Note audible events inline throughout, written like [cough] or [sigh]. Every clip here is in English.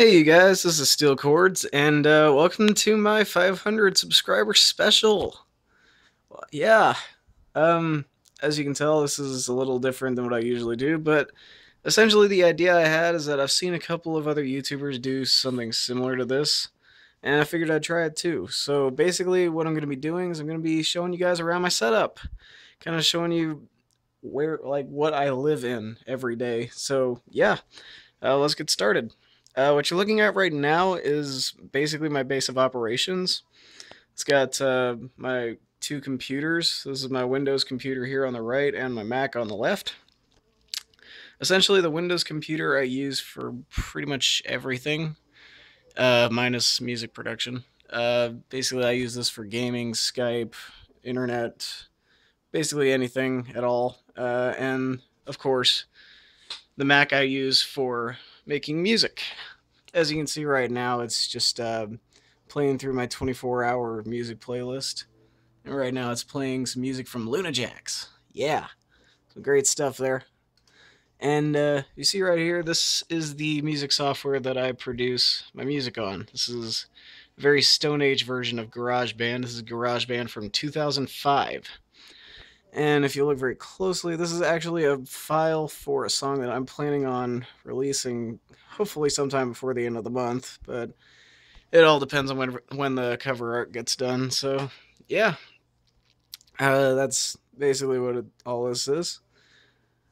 Hey, you guys, this is Steel Chords, and uh, welcome to my 500 subscriber special. Well, yeah, um, as you can tell, this is a little different than what I usually do, but essentially the idea I had is that I've seen a couple of other YouTubers do something similar to this, and I figured I'd try it too. So basically, what I'm going to be doing is I'm going to be showing you guys around my setup, kind of showing you where, like, what I live in every day. So yeah, uh, let's get started. Uh, what you're looking at right now is basically my base of operations. It's got uh, my two computers. This is my Windows computer here on the right and my Mac on the left. Essentially, the Windows computer I use for pretty much everything, uh, minus music production. Uh, basically, I use this for gaming, Skype, internet, basically anything at all. Uh, and of course, the Mac I use for making music. As you can see right now, it's just uh, playing through my 24 hour music playlist. And right now it's playing some music from Lunajax. Yeah, some great stuff there. And uh, you see right here, this is the music software that I produce my music on. This is a very Stone Age version of GarageBand. This is GarageBand from 2005. And if you look very closely, this is actually a file for a song that I'm planning on releasing hopefully sometime before the end of the month, but it all depends on when when the cover art gets done. So, yeah. Uh, that's basically what it, all this is.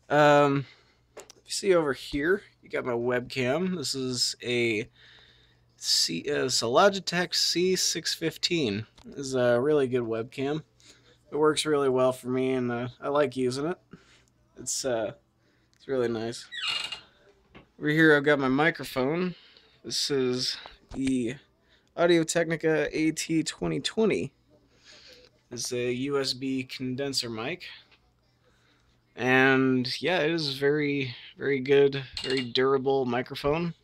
Um, you see over here, you got my webcam. This is a C, uh, it's a Logitech C615. This is a really good webcam it works really well for me, and uh, I like using it. It's uh, it's really nice. Over here, I've got my microphone. This is the Audio Technica AT2020. It's a USB condenser mic. And yeah, it is very, very good, very durable microphone.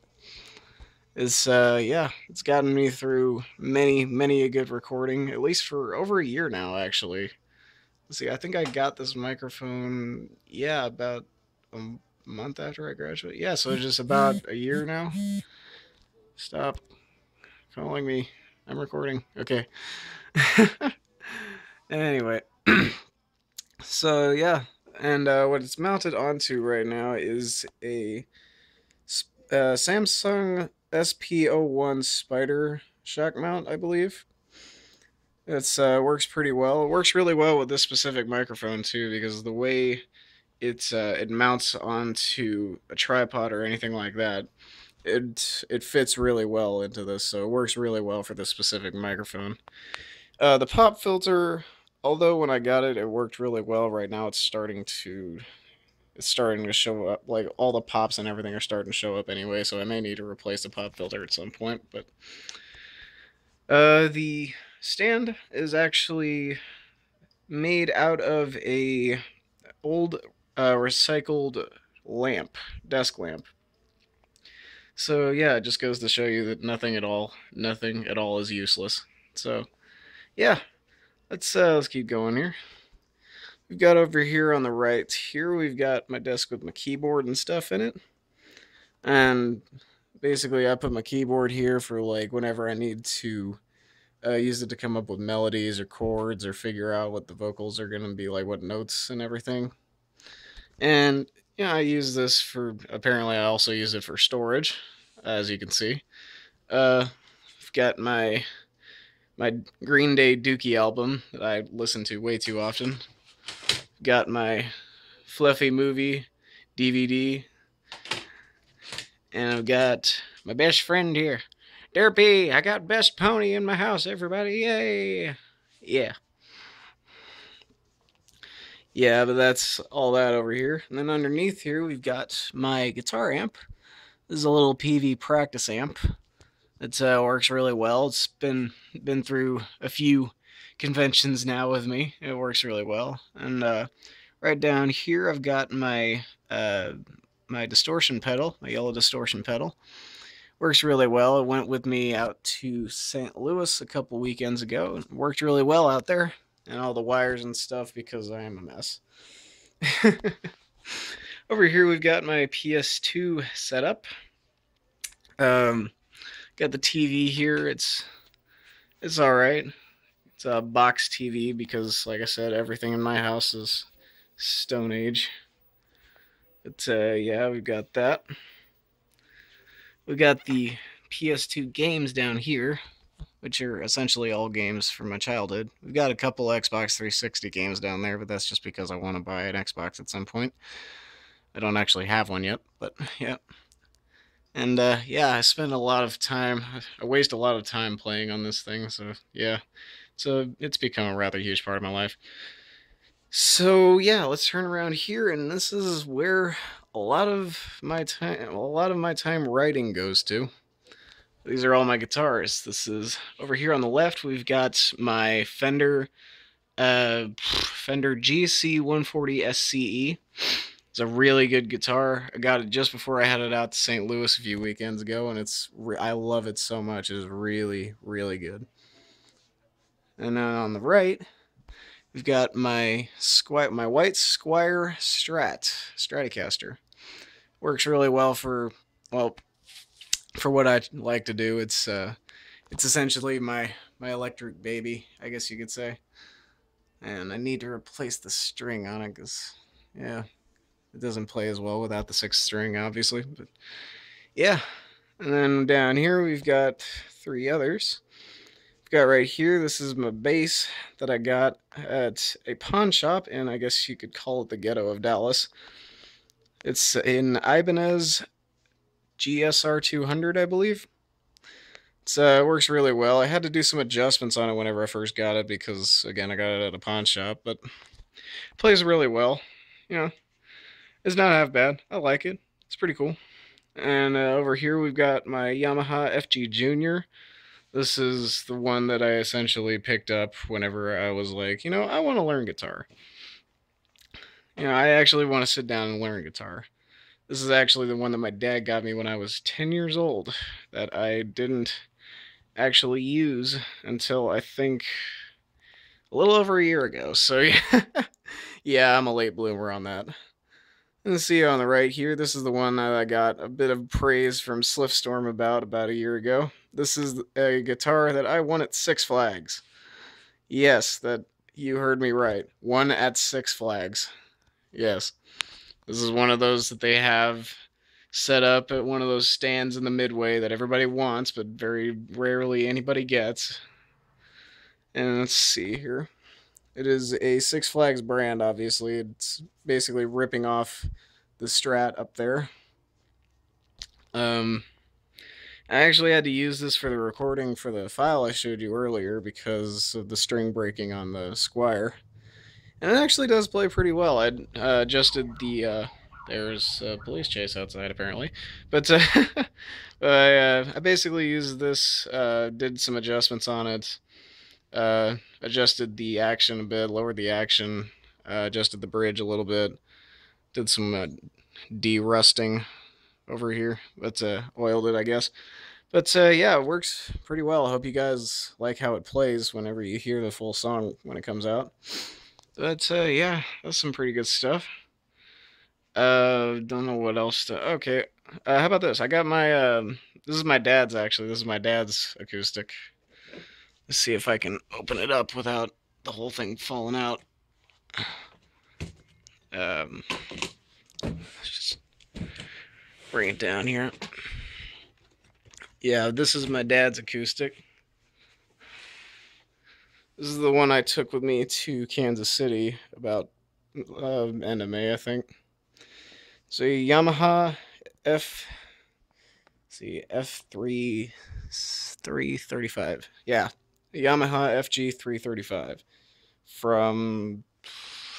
It's uh yeah, it's gotten me through many, many a good recording, at least for over a year now, actually. Let's see, I think I got this microphone, yeah, about a month after I graduated. Yeah, so just about a year now. Stop calling me. I'm recording. Okay. [laughs] anyway, [clears throat] so yeah, and uh, what it's mounted onto right now is a uh, Samson SP01 Spider shock mount, I believe. It uh, works pretty well. It works really well with this specific microphone too, because the way it's uh, it mounts onto a tripod or anything like that, it it fits really well into this. So it works really well for this specific microphone. Uh, the pop filter, although when I got it, it worked really well. Right now, it's starting to it's starting to show up. Like all the pops and everything are starting to show up anyway, so I may need to replace the pop filter at some point. But uh, the stand is actually made out of a old uh, recycled lamp, desk lamp. So yeah, it just goes to show you that nothing at all, nothing at all is useless. So yeah, let's uh, let's keep going here. We've got over here on the right here, we've got my desk with my keyboard and stuff in it. And basically I put my keyboard here for like whenever I need to uh, use it to come up with melodies or chords or figure out what the vocals are going to be like, what notes and everything. And yeah, I use this for, apparently I also use it for storage, as you can see. Uh, I've got my, my Green Day Dookie album that I listen to way too often got my fluffy movie DVD, and I've got my best friend here. Derpy, I got best pony in my house, everybody. Yay! Yeah. Yeah, but that's all that over here. And then underneath here, we've got my guitar amp. This is a little PV practice amp. It uh, works really well. It's been been through a few conventions now with me. It works really well. And uh, right down here, I've got my uh, my distortion pedal, my yellow distortion pedal. Works really well. It went with me out to St. Louis a couple weekends ago. It worked really well out there, and all the wires and stuff because I am a mess. [laughs] Over here, we've got my PS2 setup. Um, got the TV here. It's it's all right. It's a box TV because, like I said, everything in my house is Stone Age. But uh, yeah, we've got that. We got the PS2 games down here, which are essentially all games from my childhood. We've got a couple Xbox 360 games down there, but that's just because I want to buy an Xbox at some point. I don't actually have one yet, but yeah. And uh, yeah, I spend a lot of time, I waste a lot of time playing on this thing, so yeah. So it's become a rather huge part of my life. So yeah, let's turn around here, and this is where a lot of my time, a lot of my time writing goes to. These are all my guitars. This is over here on the left. We've got my Fender, uh, Fender GC 140 SCE. It's a really good guitar. I got it just before I headed out to St. Louis a few weekends ago, and it's I love it so much. It's really, really good. And then on the right, we've got my my white Squier Strat Stratocaster. Works really well for well for what I like to do. It's uh, it's essentially my my electric baby, I guess you could say. And I need to replace the string on it because yeah, it doesn't play as well without the sixth string, obviously. But yeah. And then down here we've got three others. We've got right here, this is my bass that I got at a pawn shop, and I guess you could call it the ghetto of Dallas. It's in Ibanez GSR 200, I believe. Uh, it works really well. I had to do some adjustments on it whenever I first got it because, again, I got it at a pawn shop, but plays really well. You know, it's not half bad. I like it. It's pretty cool. And uh, over here we've got my Yamaha FG Junior. This is the one that I essentially picked up whenever I was like, you know, I want to learn guitar. You know, I actually want to sit down and learn guitar. This is actually the one that my dad got me when I was 10 years old that I didn't actually use until I think a little over a year ago. So [laughs] yeah, yeah I'm a late bloomer on that. And see on the right here, this is the one that I got a bit of praise from Sliffstorm about about a year ago. This is a guitar that I won at Six Flags. Yes, that you heard me right. One at Six Flags. Yes. This is one of those that they have set up at one of those stands in the midway that everybody wants, but very rarely anybody gets. And let's see here. It is a Six Flags brand, obviously. It's basically ripping off the Strat up there. Um, I actually had to use this for the recording for the file I showed you earlier because of the string breaking on the Squier. And it actually does play pretty well. I uh, adjusted the... Uh, there's a police chase outside, apparently. But uh, [laughs] I, uh, I basically used this, uh, did some adjustments on it, uh, adjusted the action a bit, lowered the action, adjusted the bridge a little bit, did some de-rusting over here, but oiled it, I guess. But uh, yeah, it works pretty well. I hope you guys like how it plays whenever you hear the full song when it comes out. But uh, yeah, that's some pretty good stuff. Uh, don't know what else to. Okay, uh, how about this? I got my. Um, this is my dad's actually. This is my dad's acoustic. Let's see if I can open it up without the whole thing falling out. Um, just bring it down here. Yeah, this is my dad's acoustic. This is the one I took with me to Kansas City about uh, end of May, I think. So Yamaha F, see F3 335. Yeah, Yamaha FG 335 from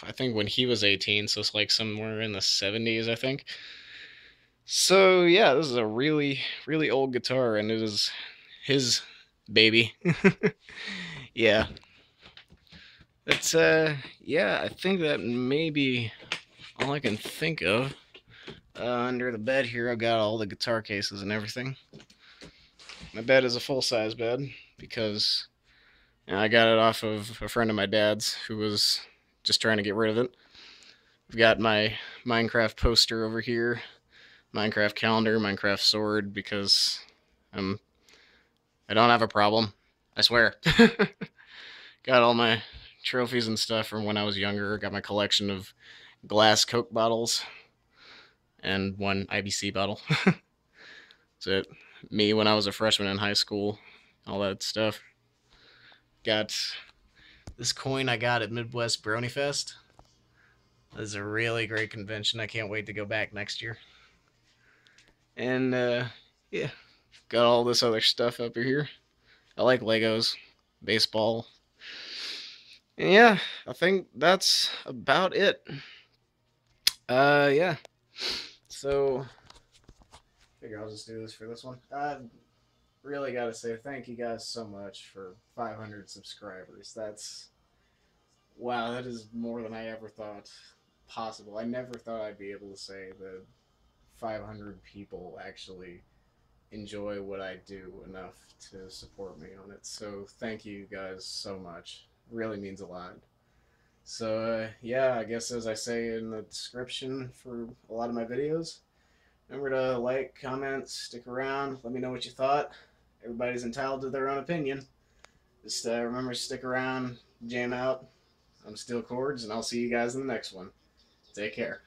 I think when he was 18, so it's like somewhere in the 70s, I think. So yeah, this is a really, really old guitar, and it is his baby. [laughs] yeah. It's uh yeah, I think that may be all I can think of. Uh, under the bed here, I've got all the guitar cases and everything. My bed is a full-size bed because and I got it off of a friend of my dad's who was just trying to get rid of it. I've got my Minecraft poster over here, Minecraft calendar, Minecraft sword, because I'm I don't have a problem. I swear. [laughs] Got all my trophies and stuff from when I was younger. Got my collection of glass Coke bottles and one IBC bottle. [laughs] That's it. Me when I was a freshman in high school, all that stuff. Got this coin I got at Midwest Brony Fest. This is a really great convention. I can't wait to go back next year. And uh, yeah, got all this other stuff up here. I like Legos, baseball. Yeah, I think that's about it. Uh, yeah. So, figure I'll just do this for this one. I really got to say thank you guys so much for 500 subscribers. That's wow, that is more than I ever thought possible. I never thought I'd be able to say that 500 people actually enjoy what I do enough to support me on it. So thank you guys so much. Really means a lot. So uh, yeah, I guess as I say in the description for a lot of my videos, remember to like, comment, stick around, let me know what you thought. Everybody's entitled to their own opinion. Just uh, remember to stick around, jam out. I'm Steel Chords, and I'll see you guys in the next one. Take care.